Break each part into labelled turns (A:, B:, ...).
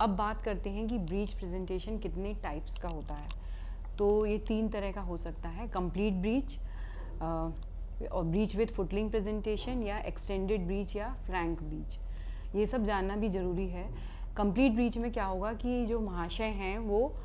A: अब बात करते हैं कि ब्रीच प्रेजेंटेशन कितने टाइप्स का होता है। तो ये तीन तरह का हो सकता है कंप्लीट ब्रीच और ब्रीच विथ फुटलिंग प्रेजेंटेशन या एक्सटेंडेड ब्रीच या फ्रैंक ब्रीच ये सब जानना भी ज़रूरी है। कंप्लीट ब्रीच में क्या होगा कि जो महाशय हैं, वो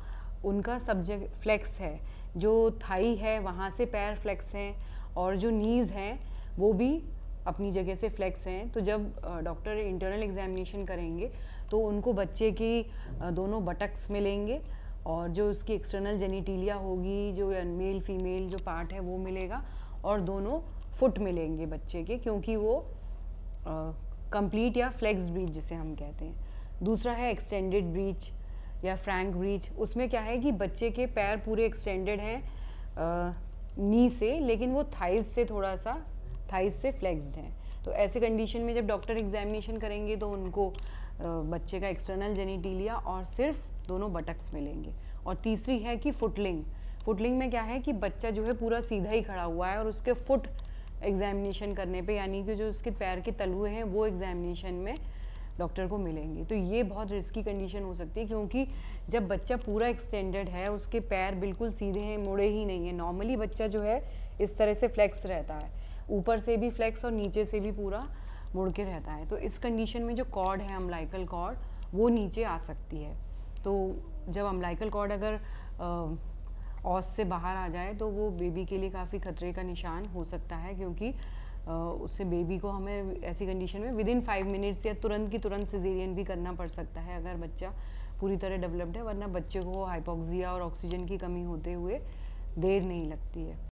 A: उनका सब्जेक्ट फ्लेक्स है। जो थाई है, वहाँ से पैर फ्लेक्स हैं, और जो नीज़ हैं, वो भी अपनी जगह से फ्लेक्स हैं तो जब डॉक्टर इंटरनल एग्जामिनेशन करेंगे तो उनको बच्चे की दोनों बटक्स मिलेंगे और जो उसकी एक्सटर्नल जेनिटीलिया होगी, जो मेल फीमेल जो पार्ट है वो मिलेगा और दोनों फुट मिलेंगे बच्चे के, क्योंकि वो कंप्लीट या फ्लेक्स ब्रीच जिसे हम कहते हैं। दूसरा है एक्सटेंडेड ब्रीच या फ्रैंक ब्रीच उसमें क्या है कि बच्चे के पैर पूरे एक्सटेंडेड हैं नी से, लेकिन वो थाइज से थोड़ा सा थाइज से फ्लेक्सड हैं। तो ऐसे कंडीशन में जब डॉक्टर एग्जामिनेशन करेंगे तो उनको बच्चे का एक्सटर्नल जेनिटीलिया और सिर्फ़ दोनों बटक्स मिलेंगे। और तीसरी है कि फुटलिंग फुटलिंग में क्या है कि बच्चा जो है पूरा सीधा ही खड़ा हुआ है और उसके फुट एग्जामिनेशन करने पे, यानी कि जो उसके पैर के तलुए हैं, वो एग्जामिनेशन में डॉक्टर को मिलेंगे। तो ये बहुत रिस्की कंडीशन हो सकती है क्योंकि जब बच्चा पूरा एक्सटेंडेड है, उसके पैर बिल्कुल सीधे हैं, मुड़े ही नहीं है। नॉर्मली बच्चा जो है इस तरह से फ्लेक्स रहता है। ऊपर से भी फ्लेक्स और नीचे से भी पूरा मुड़ के रहता है। तो इस कंडीशन में जो कॉर्ड है अम्लाइकल कॉर्ड वो नीचे आ सकती है। तो जब अम्लाइकल कॉर्ड अगर ऑस से बाहर आ जाए तो वो बेबी के लिए काफ़ी खतरे का निशान हो सकता है, क्योंकि उससे बेबी को हमें ऐसी कंडीशन में विद इन फाइव मिनट्स या तुरंत की तुरंत सिजेरियन भी करना पड़ सकता है, अगर बच्चा पूरी तरह डेवलप्ड है, वरना बच्चे को हाइपोक्सिया और ऑक्सीजन की कमी होते हुए देर नहीं लगती है।